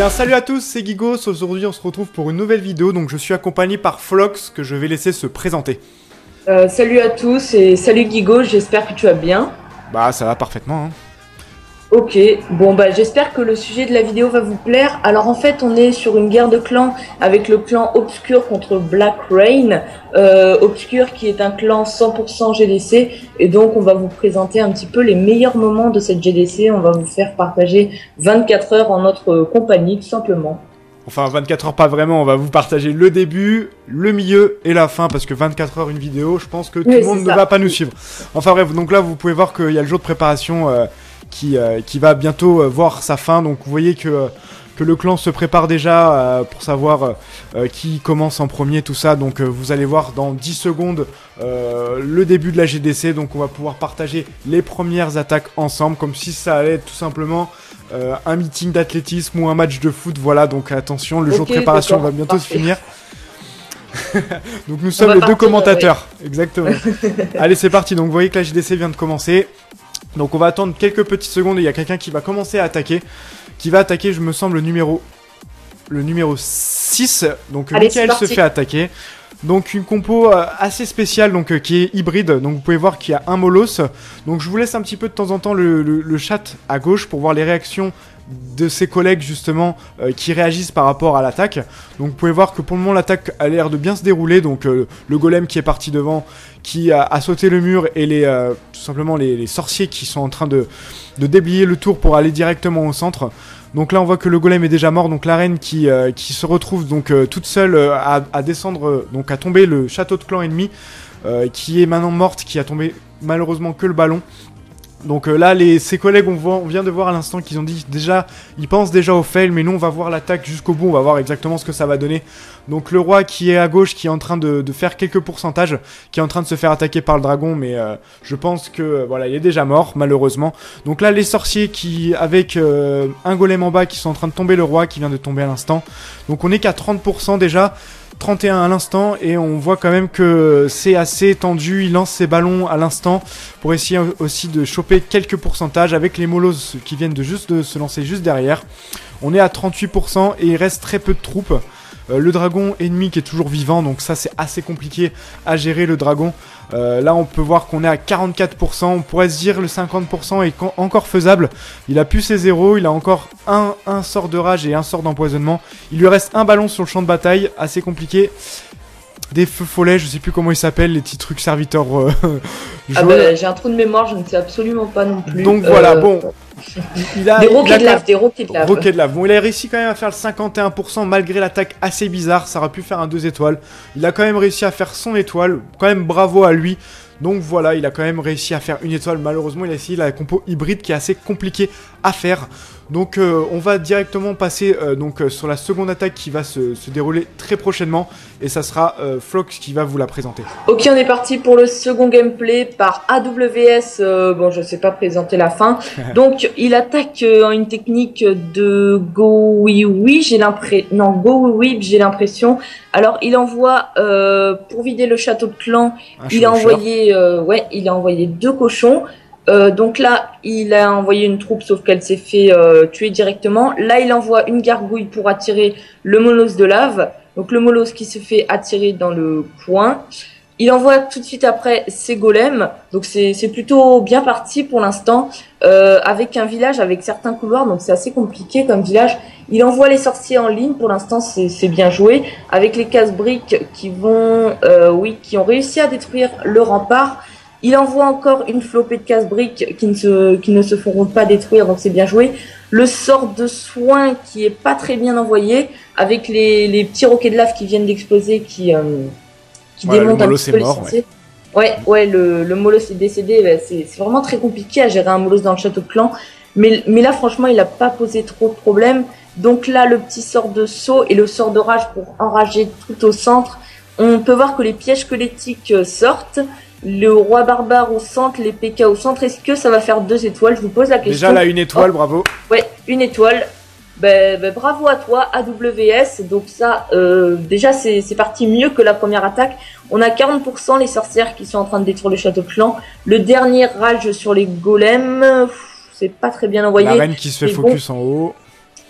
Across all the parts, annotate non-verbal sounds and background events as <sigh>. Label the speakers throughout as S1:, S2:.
S1: bien salut à tous, c'est Gigos, aujourd'hui on se retrouve pour une nouvelle vidéo, donc je suis accompagné par Flox que je vais laisser se présenter.
S2: Euh, salut à tous et salut Gigos, j'espère que tu vas bien.
S1: Bah ça va parfaitement. Hein.
S2: Ok, bon bah j'espère que le sujet de la vidéo va vous plaire. Alors en fait on est sur une guerre de clans avec le clan Obscur contre Black Rain. Euh, Obscur qui est un clan 100% GDC et donc on va vous présenter un petit peu les meilleurs moments de cette GDC. On va vous faire partager 24 heures en notre compagnie tout simplement.
S1: Enfin 24 heures pas vraiment, on va vous partager le début, le milieu et la fin parce que 24 heures une vidéo, je pense que tout le monde ne va pas nous suivre. Enfin bref, donc là vous pouvez voir qu'il y a le jour de préparation. Euh, qui, euh, qui va bientôt euh, voir sa fin. Donc vous voyez que, euh, que le clan se prépare déjà pour savoir qui commence en premier, tout ça. Donc vous allez voir dans 10 secondes le début de la GDC. Donc on va pouvoir partager les premières attaques ensemble, comme si ça allait être tout simplement un meeting d'athlétisme ou un match de foot. Voilà, donc attention, le jour de préparation va bientôt se finir. <laughs> donc nous sommes les deux commentateurs, exactement. Allez, c'est parti. Donc vous voyez que la GDC vient de commencer. Donc on va attendre quelques petites secondes et il y a quelqu'un qui va commencer à attaquer. Qui va attaquer, je me semble, le numéro, le numéro 6. Donc Allez, Michael se fait attaquer. Donc une compo euh, assez spéciale donc euh, qui est hybride. Donc vous pouvez voir qu'il y a un Molos. Donc je vous laisse un petit peu de temps en temps le chat à gauche pour voir les réactions de ses collègues justement euh, qui réagissent par rapport à l'attaque. Donc vous pouvez voir que pour le moment l'attaque a l'air de bien se dérouler. Donc euh, le golem qui est parti devant, qui a, sauté le mur et les euh, tout simplement les, sorciers qui sont en train de, de déblayer le tour pour aller directement au centre. Donc là on voit que le golem est déjà mort, donc la reine qui, se retrouve donc toute seule à, à, descendre, donc à tomber le château de clan ennemi, qui est maintenant morte, qui a tombé malheureusement que le ballon. Donc euh, là, les, ses collègues, on, vient de voir à l'instant qu'ils ont dit déjà, ils pensent déjà au fail, mais nous on va voir l'attaque jusqu'au bout, on va voir exactement ce que ça va donner. Donc le roi qui est à gauche, qui est en train de, faire quelques pourcentages, qui est en train de se faire attaquer par le dragon, mais euh, je pense que euh, voilà, il est déjà mort, malheureusement. Donc là, les sorciers qui, avec un golem en bas, qui sont en train de tomber le roi, qui vient de tomber à l'instant. Donc on est qu'à 30% déjà. 31 à l'instant et on voit quand même que c'est assez tendu. Il lance ses ballons à l'instant pour essayer aussi de choper quelques pourcentages avec les molos qui viennent de juste de se lancer juste derrière. On est à 38% et il reste très peu de troupes. Euh, le dragon ennemi qui est toujours vivant, donc ça c'est assez compliqué à gérer le dragon. Euh, là on peut voir qu'on est à 44%, on pourrait se dire le 50% est encore faisable. Il a plus ses zéros, il a encore un, un sort de rage et un sort d'empoisonnement. Il lui reste un ballon sur le champ de bataille, assez compliqué des feux follets, je sais plus comment ils s'appellent, les petits trucs serviteurs. Euh, <laughs>
S2: ah bah, j'ai un trou de mémoire, je ne sais absolument pas non plus.
S1: Donc voilà, bon,
S2: il a, des roquets de lave, des roquets de lave.
S1: Roquets de lave. Bon, il a réussi quand même à faire le 51% malgré l'attaque assez bizarre. Ça aurait pu faire un 2 étoiles. Il a quand même réussi à faire son étoile. Quand même bravo à lui. Donc voilà, il a quand même réussi à faire une étoile. Malheureusement, il a essayé la compo hybride qui est assez compliquée à faire. Donc euh, on va directement passer euh, donc, euh, sur la seconde attaque qui va se, dérouler très prochainement et ça sera Flox qui va vous la présenter.
S2: Ok on est parti pour le second gameplay par AWS, bon je sais pas présenter la fin. <laughs> donc il attaque en une technique de Go Oui Oui, j'ai l'impression, non Go Oui j'ai l'impression. Alors il envoie pour vider le château de clan, il a envoyé, ouais il a envoyé deux cochons. Euh, donc là, il a envoyé une troupe, sauf qu'elle s'est fait euh, tuer directement. Là, il envoie une gargouille pour attirer le molos de lave. Donc le molos qui se fait attirer dans le coin. Il envoie tout de suite après ses golems. Donc c'est plutôt bien parti pour l'instant. Euh, avec un village avec certains couloirs, donc c'est assez compliqué comme village. Il envoie les sorciers en ligne. Pour l'instant, c'est bien joué. Avec les casse-briques qui vont, oui, qui ont réussi à détruire le rempart. Il envoie encore une flopée de casse-briques qui, ne se, qui ne se feront pas détruire, donc c'est bien joué. Le sort de soin qui est pas très bien envoyé, avec les, les petits roquets de lave qui viennent d'exploser, qui, euh, qui démontent un petit peu mort, les ouais. ouais, le, le Molos est décédé. Bah, c'est vraiment très compliqué à gérer un Molos dans le château de clan. Mais, mais là, franchement, il a pas posé trop de problèmes. Donc là, le petit sort de saut et le sort de rage pour enrager tout au centre. On peut voir que les pièges squelettiques euh, sortent le roi barbare au centre, les PK au centre. Est-ce que ça va faire deux étoiles? Je vous pose la question.
S1: Déjà là, une étoile, bravo.
S2: Ouais, une étoile. Ben, ben, bravo à toi, AWS. Donc ça, euh, déjà, c'est parti mieux que la première attaque. On a 40% les sorcières qui sont en train de détruire le château clan. Le dernier rage sur les golems, c'est pas très bien envoyé.
S1: La reine qui se fait focus en haut.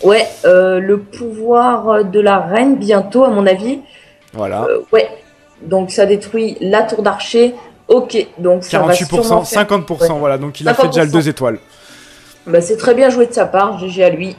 S2: Ouais, le pouvoir de la reine bientôt, à mon avis.
S1: Voilà.
S2: ouais, donc ça détruit la tour d'archer. Ok, donc
S1: ça 48%, 50%, voilà, donc il a fait déjà le 2 étoiles.
S2: Bah, c'est très bien joué de sa part, GG à lui.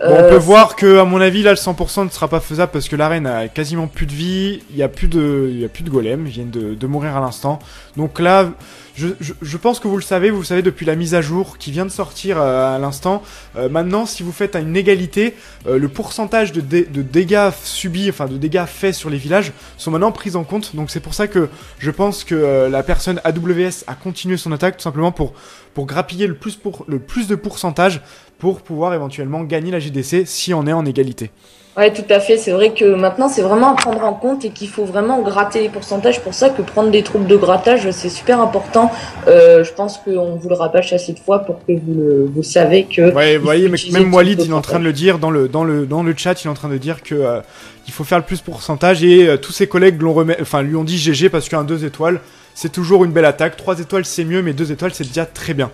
S1: On peut euh, voir que, à mon avis, là, le 100% ne sera pas faisable parce que l'arène a quasiment plus de vie. Il n'y a plus de, il y a plus de golems. Ils viennent de, mourir à l'instant. Donc là, je, pense que vous le savez. Vous le savez depuis la mise à jour qui vient de sortir euh, à l'instant. Euh, maintenant, si vous faites une égalité, le pourcentage de, de, dégâts subis, enfin de dégâts faits sur les villages, sont maintenant pris en compte. Donc c'est pour ça que je pense que la personne AWS a continué son attaque tout simplement pour pour grappiller le plus, pour, le plus de pourcentage pour pouvoir éventuellement gagner la GDC si on est en égalité.
S2: Ouais, tout à fait. C'est vrai que maintenant, c'est vraiment à prendre en compte et qu'il faut vraiment gratter les pourcentages. Pour ça que prendre des troupes de grattage, c'est super important. Euh, je pense qu'on vous le rappelle assez de fois pour que vous le, vous savez que.
S1: Ouais, vous voyez, même Walid, il est en train de le dire dans le, dans le, dans le chat, il est en train de dire que euh, il faut faire le plus pourcentage et euh, tous ses collègues l'ont remet, enfin, lui ont dit GG parce qu'un 2 étoiles, c'est toujours une belle attaque. 3 étoiles, c'est mieux, mais 2 étoiles, c'est déjà très bien.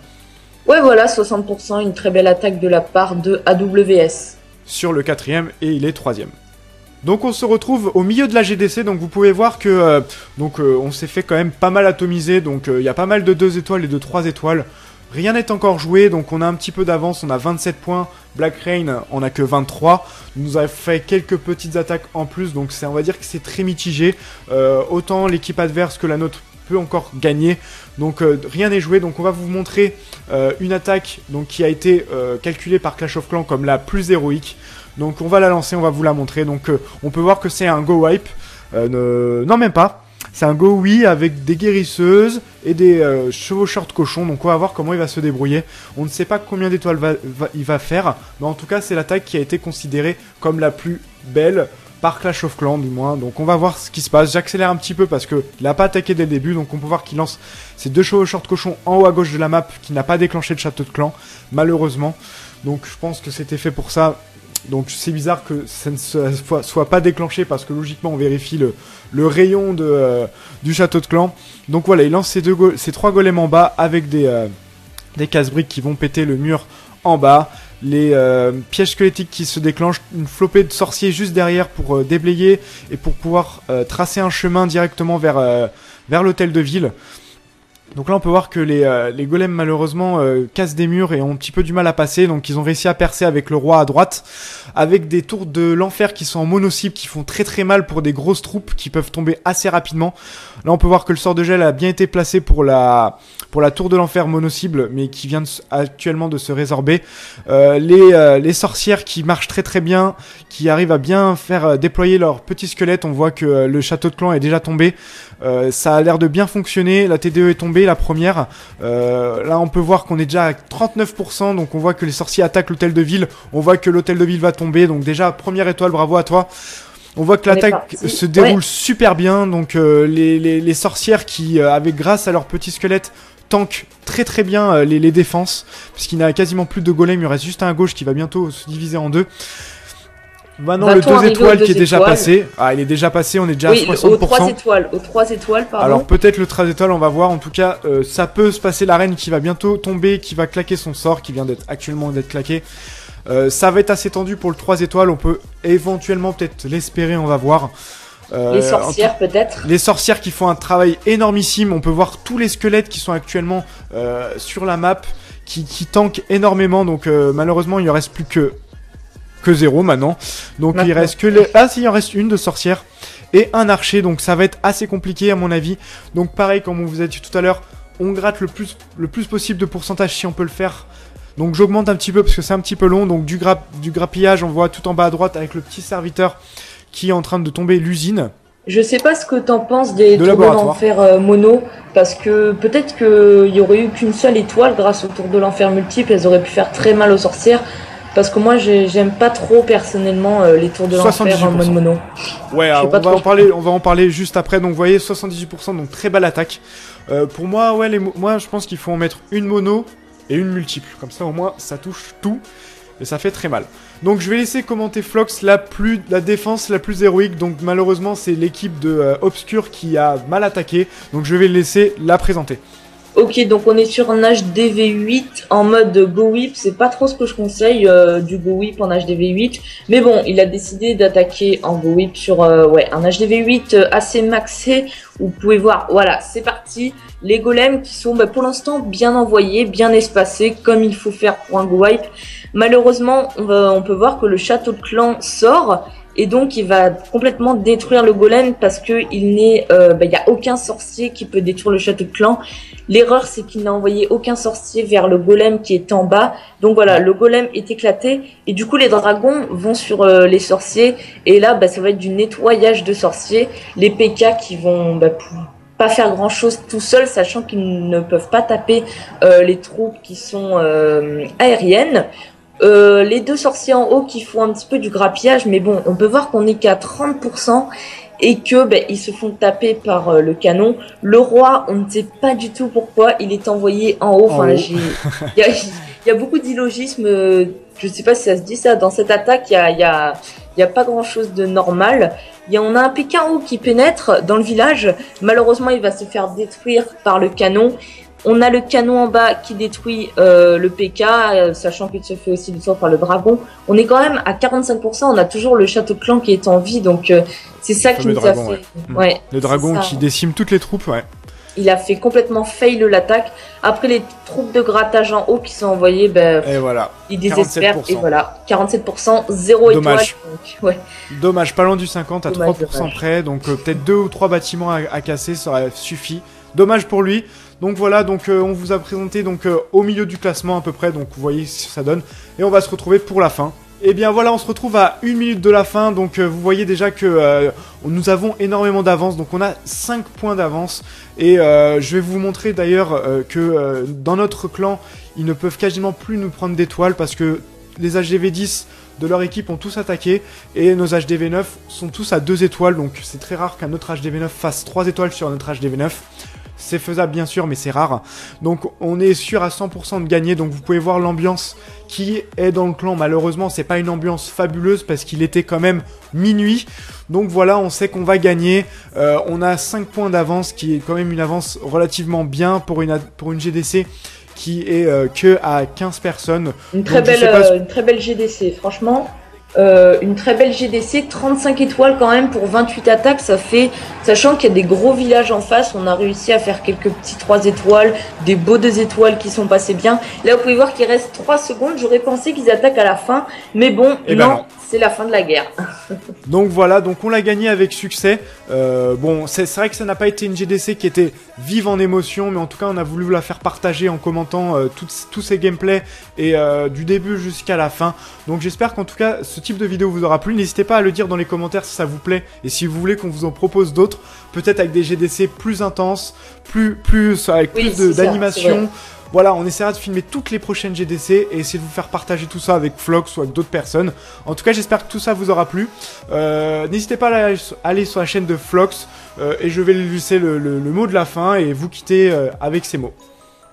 S2: Ouais, voilà, 60%, une très belle attaque de la part de AWS.
S1: Sur le quatrième, et il est troisième. Donc on se retrouve au milieu de la GDC, donc vous pouvez voir que euh, donc euh, on s'est fait quand même pas mal atomiser, donc euh, il y a pas mal de 2 étoiles et de 3 étoiles. Rien n'est encore joué, donc on a un petit peu d'avance, on a 27 points. Black Rain, on a que 23. nous avons fait quelques petites attaques en plus, donc on va dire que c'est très mitigé. autant l'équipe adverse que la nôtre peut encore gagner. Donc euh, rien n'est joué. Donc on va vous montrer euh, une attaque donc, qui a été euh, calculée par Clash of Clans comme la plus héroïque. Donc on va la lancer, on va vous la montrer. Donc on peut voir que c'est un go wipe. Non même pas. C'est un go oui avec des guérisseuses et des chevaux short cochons. Donc on va voir comment il va se débrouiller. On ne sait pas combien d'étoiles il va faire. Mais en tout cas c'est l'attaque qui a été considérée comme la plus belle par Clash of Clans du moins. Donc on va voir ce qui se passe. J'accélère un petit peu parce que il a pas attaqué dès le début. Donc on peut voir qu'il lance ses deux chevaux short cochon en haut à gauche de la map qui n'a pas déclenché le château de clan malheureusement. Donc je pense que c'était fait pour ça. Donc c'est bizarre que ça ne soit, pas déclenché parce que logiquement on vérifie le, rayon de, euh, du château de clan. Donc voilà, il lance ses, deux trois golems en bas avec des, euh, des casse-briques qui vont péter le mur en bas les euh, pièges squelettiques qui se déclenchent, une flopée de sorciers juste derrière pour euh, déblayer et pour pouvoir euh, tracer un chemin directement vers, vers l'hôtel de ville. Donc là on peut voir que les, les golems malheureusement cassent des murs et ont un petit peu du mal à passer, donc ils ont réussi à percer avec le roi à droite, avec des tours de l'enfer qui sont en mono-cible, qui font très très mal pour des grosses troupes qui peuvent tomber assez rapidement. Là on peut voir que le sort de gel a bien été placé pour la, tour de l'enfer mono-cible, mais qui vient actuellement de se résorber. Euh, les, euh, les, sorcières qui marchent très très bien, qui arrivent à bien faire euh, déployer leur petit squelette. On voit que le château de clan est déjà tombé. ça a l'air de bien fonctionner. La TDE est tombée, la première. là, on peut voir qu'on est déjà à 39%. Donc, on voit que les sorciers attaquent l'hôtel de ville. On voit que l'hôtel de ville va tomber. Donc, déjà, première étoile, bravo à toi. On voit que l'attaque se déroule super bien. Donc, les, les, les, sorcières qui, avec grâce à leur petit squelette, tank très très bien euh, les, défenses, puisqu'il n'a quasiment plus de golem, il reste juste un à gauche qui va bientôt se diviser en deux. Maintenant, le 2 étoiles qui est déjà passé. Ah, il est déjà passé, on est déjà à 60%. Au
S2: 3 étoiles, au 3 étoiles, pardon.
S1: Alors, peut-être le 3 étoiles, on va voir. En tout cas, euh, ça peut se passer. La reine qui va bientôt tomber, qui va claquer son sort, qui vient d'être actuellement d'être claqué. Euh, ça va être assez tendu pour le 3 étoiles. On peut éventuellement peut-être l'espérer, on va voir.
S2: Euh, les sorcières peut-être
S1: Les sorcières qui font un travail énormissime. On peut voir tous les squelettes qui sont actuellement sur la map, qui, qui tankent énormément. Donc malheureusement, il ne reste plus que que zéro maintenant. Donc il reste que les... ah si, il en reste une de sorcière et un archer. Donc ça va être assez compliqué à mon avis. Donc pareil, comme on vous a dit tout à l'heure, on gratte le plus le plus possible de pourcentage si on peut le faire. Donc j'augmente un petit peu parce que c'est un petit peu long. Donc du, grapp du grappillage, on voit tout en bas à droite avec le petit serviteur qui est en train de tomber l'usine.
S2: Je sais pas ce que t'en penses des de tours de l'enfer euh, mono, parce que peut-être qu'il y aurait eu qu'une seule étoile grâce aux tours de l'enfer multiples, elles auraient pu faire très mal aux sorcières. Parce que moi, j'aime pas trop personnellement euh, les tours de l'enfer en mode mono.
S1: Ouais, on va, en parler, on va en parler juste après. Donc, vous voyez, 78%, donc très belle attaque. Euh, pour moi, ouais, les, moi, je pense qu'il faut en mettre une mono et une multiple. Comme ça, au moins, ça touche tout et ça fait très mal. Donc je vais laisser commenter Flox la plus la défense la plus héroïque. Donc malheureusement c'est l'équipe de euh, Obscure qui a mal attaqué. Donc je vais laisser la présenter.
S2: Ok, donc on est sur un HDV8 en mode Go Whip. C'est pas trop ce que je conseille euh, du Go Whip en HDV8. Mais bon, il a décidé d'attaquer en Go Whip sur euh, ouais, un HDV8 euh, assez maxé. Vous pouvez voir, voilà, c'est parti. Les golems qui sont bah, pour l'instant bien envoyés, bien espacés, comme il faut faire pour un Go Whip. Malheureusement, on, on peut voir que le château de clan sort et donc il va complètement détruire le golem parce que il n'est, euh, bah, a aucun sorcier qui peut détruire le château de clan. L'erreur c'est qu'il n'a envoyé aucun sorcier vers le golem qui est en bas. Donc voilà, le golem est éclaté et du coup les dragons vont sur euh, les sorciers et là bah, ça va être du nettoyage de sorciers. Les PK qui vont bah, pas faire grand chose tout seuls, sachant qu'ils ne peuvent pas taper euh, les troupes qui sont aériennes. Euh, les deux sorciers en haut qui font un petit peu du grappillage, mais bon, on peut voir qu'on est qu'à 30% et que ben, ils se font taper par euh, le canon. Le roi, on ne sait pas du tout pourquoi il est envoyé en haut. Enfin, il y a, beaucoup d'illogisme. Je ne sais pas si ça se dit ça. Dans cette attaque, il y a, y a, y a pas grand chose de normal. Y a, on a un PK en haut qui pénètre dans le village. Malheureusement, il va se faire détruire par le canon. On a le canon en bas qui détruit euh, le PK, euh, sachant qu'il se fait aussi détruire par le dragon. On est quand même à 45%, on a toujours le château de clan qui est en vie, donc euh, c'est ça qui nous a fait...
S1: Ouais. Le dragon qui décime toutes les troupes, ouais.
S2: Il a fait complètement fail l'attaque. Après les troupes de grattage en haut qui sont envoyées, ben,
S1: et voilà.
S2: ils désespèrent. Et voilà, 47%, 0
S1: Dommage.
S2: étoile.
S1: Dommage, pas loin du 50 à 3% près, donc peut-être deux ou trois bâtiments à, à casser, ça aurait suffi. Dommage pour lui. Donc voilà, donc euh, on vous a présenté donc euh, au milieu du classement à peu près, donc vous voyez ce que ça donne. Et on va se retrouver pour la fin. Et eh bien voilà, on se retrouve à une minute de la fin, donc euh, vous voyez déjà que nous avons énormément d'avance, donc on a 5 points d'avance. Et je vais vous montrer d'ailleurs que dans notre clan, ils ne peuvent quasiment plus nous prendre d'étoiles parce que les HDV10 de leur équipe ont tous attaqué et nos HDV9 sont tous à 2 étoiles, donc c'est très rare qu'un autre HDV9 fasse 3 étoiles sur notre HDV9. C'est faisable bien sûr, mais c'est rare. Donc on est sûr à 100% de gagner. Donc vous pouvez voir l'ambiance qui est dans le clan. Malheureusement, c'est pas une ambiance fabuleuse parce qu'il était quand même minuit. Donc voilà, on sait qu'on va gagner. Euh, on a 5 points d'avance, qui est quand même une avance relativement bien pour une, pour une GDC qui est euh, que à 15 personnes.
S2: Une très, belle, euh, une très belle GDC, franchement. Euh, une très belle GDC, 35 étoiles quand même pour 28 attaques, ça fait, sachant qu'il y a des gros villages en face, on a réussi à faire quelques petits 3 étoiles, des beaux 2 étoiles qui sont passés bien. Là, vous pouvez voir qu'il reste 3 secondes, j'aurais pensé qu'ils attaquent à la fin, mais bon, eh ben non, c'est la fin de la guerre.
S1: donc voilà, donc on l'a gagné avec succès. Euh, bon, c'est vrai que ça n'a pas été une GDC qui était vive en émotion, mais en tout cas, on a voulu la faire partager en commentant euh, tous ces gameplays et du début jusqu'à la fin. Donc j'espère qu'en tout cas, ce type de vidéo vous aura plu. N'hésitez pas à le dire dans les commentaires si ça vous plaît et si vous voulez qu'on vous en propose d'autres, peut-être avec des GDC plus intenses, plus, plus avec plus d'animation. Voilà, on essaiera de filmer toutes les prochaines GDC et essayer de vous faire partager tout ça avec Flox ou avec d'autres personnes. En tout cas, j'espère que tout ça vous aura plu. Euh, n'hésitez pas à aller sur la chaîne de Flox euh, et je vais lui laisser le, mot de la fin et vous quitter euh, avec ces mots.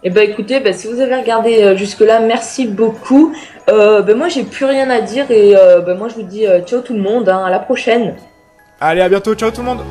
S2: Eh ben écoutez, ben, si vous avez regardé jusque-là, merci beaucoup. Ben moi j'ai plus rien à dire et ben moi je vous dis ciao tout le monde, hein, à la prochaine.
S1: Allez à bientôt, ciao tout le monde